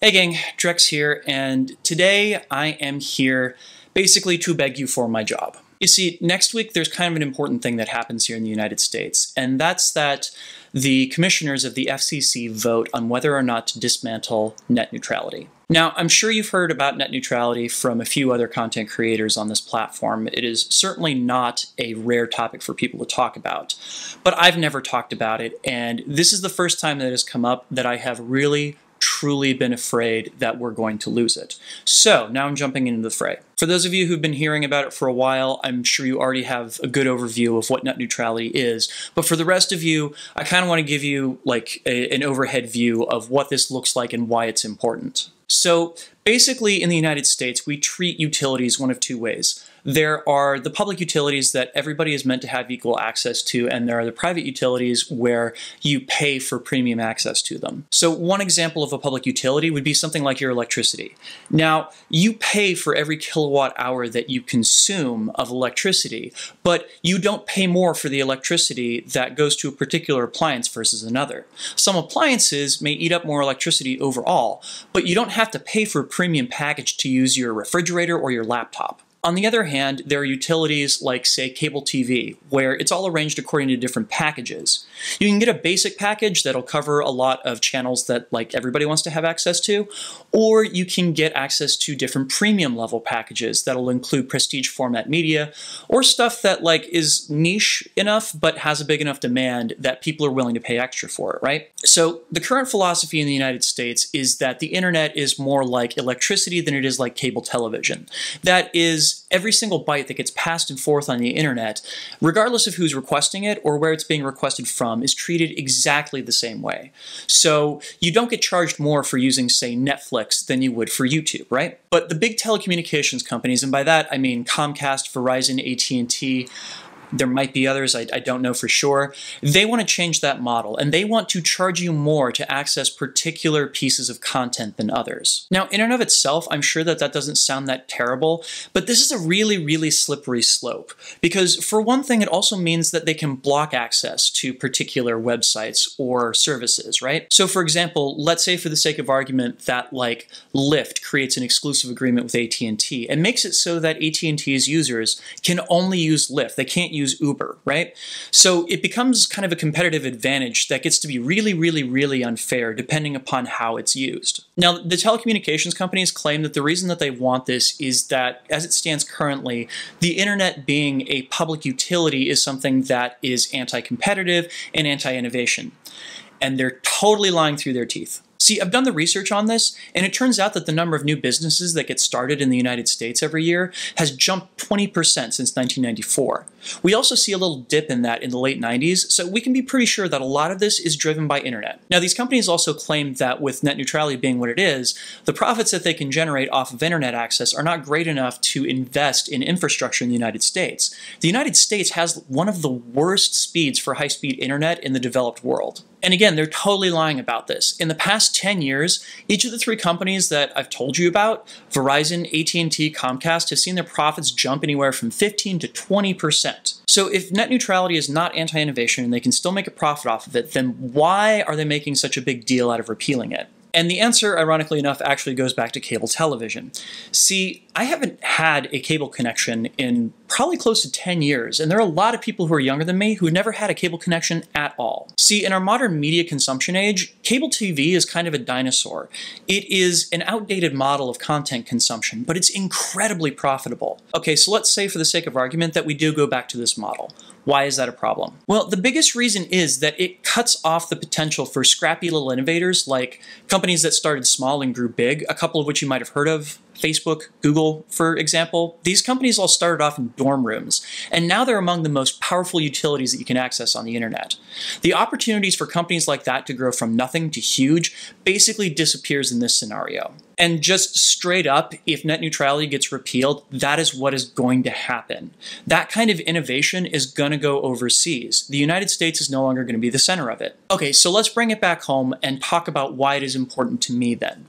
Hey gang, Drex here, and today I am here basically to beg you for my job. You see, next week there's kind of an important thing that happens here in the United States, and that's that the commissioners of the FCC vote on whether or not to dismantle net neutrality. Now, I'm sure you've heard about net neutrality from a few other content creators on this platform. It is certainly not a rare topic for people to talk about, but I've never talked about it, and this is the first time that it has come up that I have really truly been afraid that we're going to lose it. So now I'm jumping into the fray. For those of you who've been hearing about it for a while, I'm sure you already have a good overview of what net neutrality is. But for the rest of you, I kind of want to give you like a, an overhead view of what this looks like and why it's important. So basically in the United States, we treat utilities one of two ways. There are the public utilities that everybody is meant to have equal access to, and there are the private utilities where you pay for premium access to them. So one example of a public utility would be something like your electricity. Now, you pay for every kilowatt hour that you consume of electricity, but you don't pay more for the electricity that goes to a particular appliance versus another. Some appliances may eat up more electricity overall, but you don't have to pay for premium package to use your refrigerator or your laptop. On the other hand, there are utilities like, say, cable TV, where it's all arranged according to different packages. You can get a basic package that'll cover a lot of channels that like everybody wants to have access to, or you can get access to different premium level packages that'll include prestige format media, or stuff that like is niche enough but has a big enough demand that people are willing to pay extra for it, right? So the current philosophy in the United States is that the internet is more like electricity than it is like cable television. That is every single byte that gets passed and forth on the internet, regardless of who's requesting it or where it's being requested from, is treated exactly the same way. So you don't get charged more for using, say, Netflix than you would for YouTube, right? But the big telecommunications companies, and by that I mean Comcast, Verizon, AT&T, there might be others, I, I, don't know for sure. They want to change that model and they want to charge you more to access particular pieces of content than others. Now, in and of itself, I'm sure that that doesn't sound that terrible, but this is a really, really slippery slope because for one thing, it also means that they can block access to particular websites or services, right? So for example, let's say for the sake of argument that like Lyft creates an exclusive agreement with AT&T and makes it so that AT&T's users can only use Lyft. They can't use Uber, right? So it becomes kind of a competitive advantage that gets to be really, really, really unfair depending upon how it's used. Now, the telecommunications companies claim that the reason that they want this is that, as it stands currently, the internet being a public utility is something that is anti competitive and anti innovation. And they're totally lying through their teeth. See, I've done the research on this, and it turns out that the number of new businesses that get started in the United States every year has jumped 20% since 1994. We also see a little dip in that in the late 90s, so we can be pretty sure that a lot of this is driven by internet. Now, these companies also claim that with net neutrality being what it is, the profits that they can generate off of internet access are not great enough to invest in infrastructure in the United States. The United States has one of the worst speeds for high-speed internet in the developed world. And again, they're totally lying about this. In the past 10 years, each of the three companies that I've told you about, Verizon, AT&T, Comcast, have seen their profits jump anywhere from 15 to 20%. So if net neutrality is not anti-innovation and they can still make a profit off of it, then why are they making such a big deal out of repealing it? And the answer, ironically enough, actually goes back to cable television. See, I haven't had a cable connection in probably close to 10 years, and there are a lot of people who are younger than me who never had a cable connection at all. See, in our modern media consumption age, cable TV is kind of a dinosaur. It is an outdated model of content consumption, but it's incredibly profitable. Okay, so let's say for the sake of argument that we do go back to this model. Why is that a problem? Well, the biggest reason is that it cuts off the potential for scrappy little innovators like companies that started small and grew big, a couple of which you might have heard of, Facebook, Google, for example, these companies all started off in dorm rooms, and now they're among the most powerful utilities that you can access on the internet. The opportunities for companies like that to grow from nothing to huge basically disappears in this scenario. And just straight up, if net neutrality gets repealed, that is what is going to happen. That kind of innovation is going to go overseas. The United States is no longer going to be the center of it. Okay, so let's bring it back home and talk about why it is important to me then.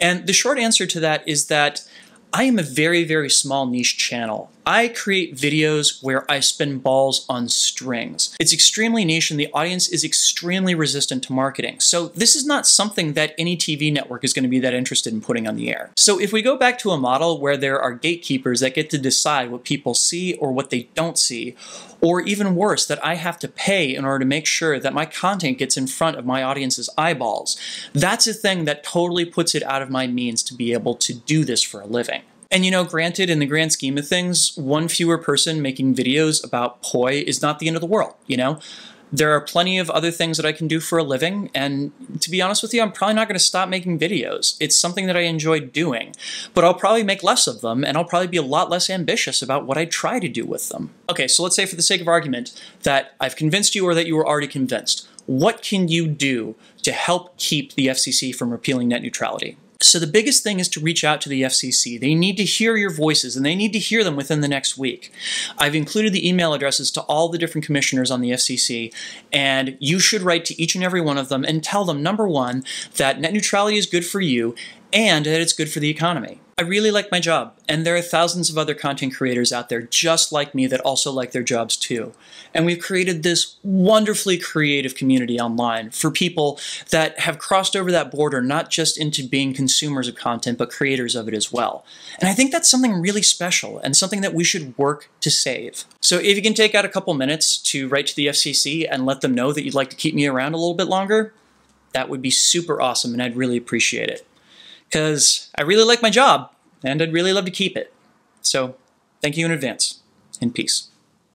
And the short answer to that is that I am a very, very small niche channel. I create videos where I spin balls on strings. It's extremely niche and the audience is extremely resistant to marketing. So this is not something that any TV network is going to be that interested in putting on the air. So if we go back to a model where there are gatekeepers that get to decide what people see or what they don't see, or even worse, that I have to pay in order to make sure that my content gets in front of my audience's eyeballs, that's a thing that totally puts it out of my means to be able to do this for a living. And you know, granted, in the grand scheme of things, one fewer person making videos about poi is not the end of the world, you know? There are plenty of other things that I can do for a living, and to be honest with you, I'm probably not going to stop making videos. It's something that I enjoy doing, but I'll probably make less of them, and I'll probably be a lot less ambitious about what I try to do with them. Okay, so let's say for the sake of argument that I've convinced you or that you were already convinced. What can you do to help keep the FCC from repealing net neutrality? So the biggest thing is to reach out to the FCC. They need to hear your voices and they need to hear them within the next week. I've included the email addresses to all the different commissioners on the FCC and you should write to each and every one of them and tell them, number one, that net neutrality is good for you and that it's good for the economy. I really like my job, and there are thousands of other content creators out there just like me that also like their jobs too. And we've created this wonderfully creative community online for people that have crossed over that border not just into being consumers of content, but creators of it as well. And I think that's something really special and something that we should work to save. So if you can take out a couple minutes to write to the FCC and let them know that you'd like to keep me around a little bit longer, that would be super awesome and I'd really appreciate it because I really like my job and I'd really love to keep it. So thank you in advance and peace.